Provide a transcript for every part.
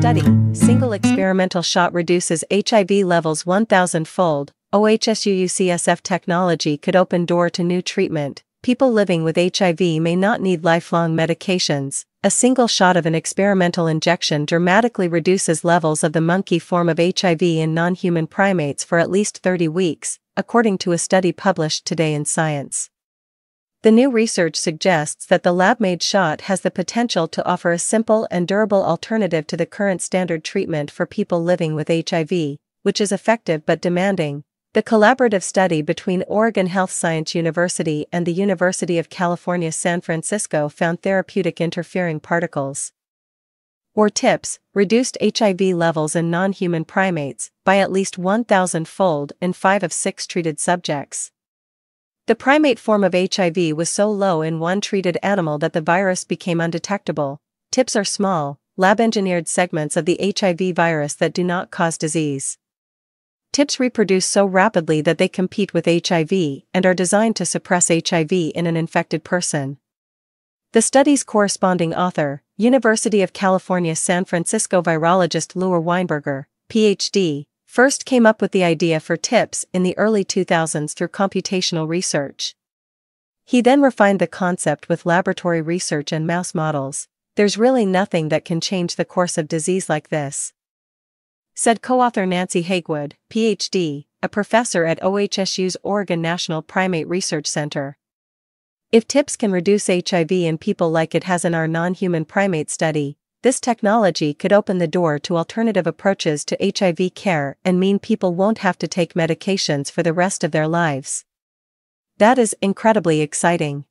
study, single experimental shot reduces HIV levels 1000 fold, OHSU UCSF technology could open door to new treatment. People living with HIV may not need lifelong medications. A single shot of an experimental injection dramatically reduces levels of the monkey form of HIV in non-human primates for at least 30 weeks, according to a study published today in Science. The new research suggests that the lab-made shot has the potential to offer a simple and durable alternative to the current standard treatment for people living with HIV, which is effective but demanding, the collaborative study between Oregon Health Science University and the University of California San Francisco found therapeutic interfering particles, or TIPS, reduced HIV levels in non human primates by at least 1,000 fold in five of six treated subjects. The primate form of HIV was so low in one treated animal that the virus became undetectable. TIPS are small, lab engineered segments of the HIV virus that do not cause disease. Tips reproduce so rapidly that they compete with HIV and are designed to suppress HIV in an infected person. The study's corresponding author, University of California San Francisco virologist Leor Weinberger, PhD, first came up with the idea for TIPS in the early 2000s through computational research. He then refined the concept with laboratory research and mouse models. There's really nothing that can change the course of disease like this said co-author Nancy Haigwood, PhD, a professor at OHSU's Oregon National Primate Research Center. If TIPS can reduce HIV in people like it has in our non-human primate study, this technology could open the door to alternative approaches to HIV care and mean people won't have to take medications for the rest of their lives. That is incredibly exciting.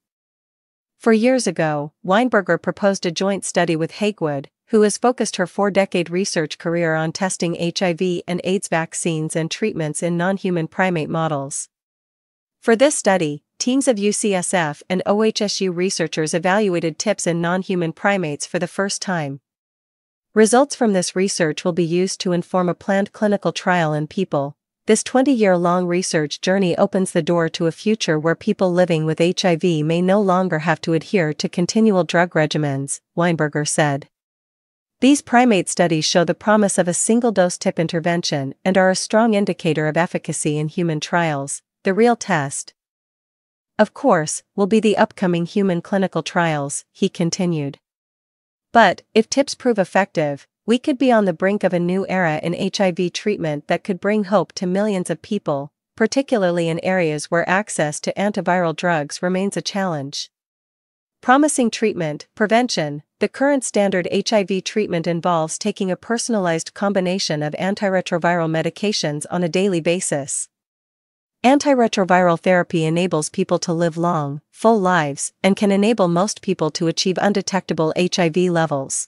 Four years ago, Weinberger proposed a joint study with Haigwood, who has focused her four-decade research career on testing HIV and AIDS vaccines and treatments in non-human primate models. For this study, teams of UCSF and OHSU researchers evaluated TIPS in non-human primates for the first time. Results from this research will be used to inform a planned clinical trial in people. This 20-year-long research journey opens the door to a future where people living with HIV may no longer have to adhere to continual drug regimens, Weinberger said. These primate studies show the promise of a single-dose tip intervention and are a strong indicator of efficacy in human trials. The real test, of course, will be the upcoming human clinical trials, he continued. But, if tips prove effective, we could be on the brink of a new era in HIV treatment that could bring hope to millions of people, particularly in areas where access to antiviral drugs remains a challenge. Promising treatment, prevention, the current standard HIV treatment involves taking a personalized combination of antiretroviral medications on a daily basis. Antiretroviral therapy enables people to live long, full lives and can enable most people to achieve undetectable HIV levels.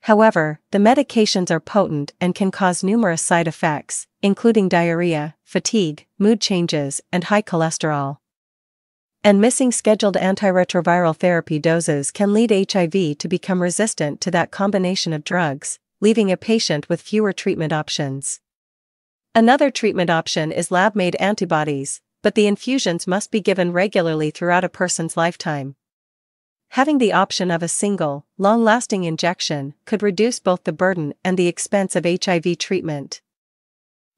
However, the medications are potent and can cause numerous side effects, including diarrhea, fatigue, mood changes, and high cholesterol. And missing scheduled antiretroviral therapy doses can lead HIV to become resistant to that combination of drugs, leaving a patient with fewer treatment options. Another treatment option is lab made antibodies, but the infusions must be given regularly throughout a person's lifetime. Having the option of a single, long lasting injection could reduce both the burden and the expense of HIV treatment.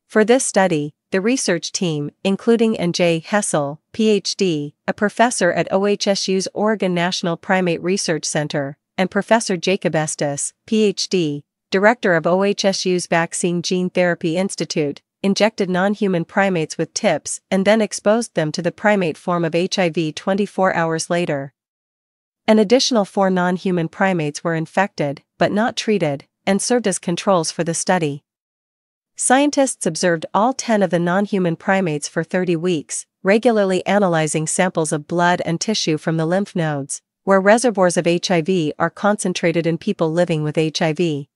For this study, the research team, including Ann J. Hessell, Ph.D., a professor at OHSU's Oregon National Primate Research Center, and Professor Jacob Estes, Ph.D., director of OHSU's Vaccine Gene Therapy Institute, injected non-human primates with tips and then exposed them to the primate form of HIV 24 hours later. An additional four non-human primates were infected, but not treated, and served as controls for the study. Scientists observed all 10 of the non-human primates for 30 weeks, regularly analyzing samples of blood and tissue from the lymph nodes, where reservoirs of HIV are concentrated in people living with HIV.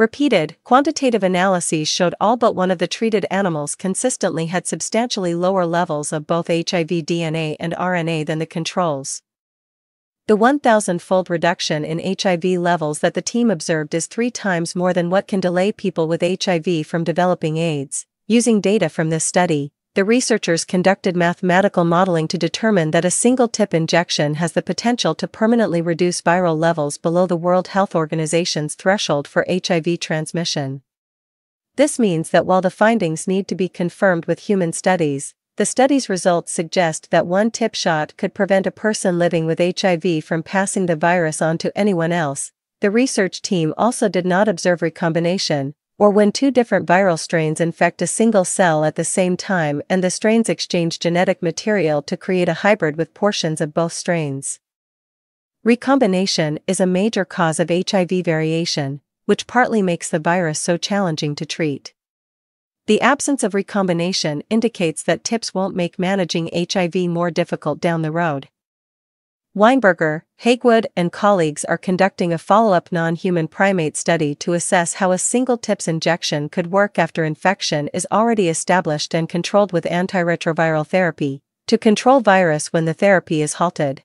Repeated, quantitative analyses showed all but one of the treated animals consistently had substantially lower levels of both HIV DNA and RNA than the controls. The 1,000 fold reduction in HIV levels that the team observed is three times more than what can delay people with HIV from developing AIDS. Using data from this study, the researchers conducted mathematical modeling to determine that a single tip injection has the potential to permanently reduce viral levels below the World Health Organization's threshold for HIV transmission. This means that while the findings need to be confirmed with human studies, the study's results suggest that one tip shot could prevent a person living with HIV from passing the virus on to anyone else. The research team also did not observe recombination, or when two different viral strains infect a single cell at the same time and the strains exchange genetic material to create a hybrid with portions of both strains. Recombination is a major cause of HIV variation, which partly makes the virus so challenging to treat. The absence of recombination indicates that TIPS won't make managing HIV more difficult down the road. Weinberger, Haigwood, and colleagues are conducting a follow up non human primate study to assess how a single TIPS injection could work after infection is already established and controlled with antiretroviral therapy, to control virus when the therapy is halted.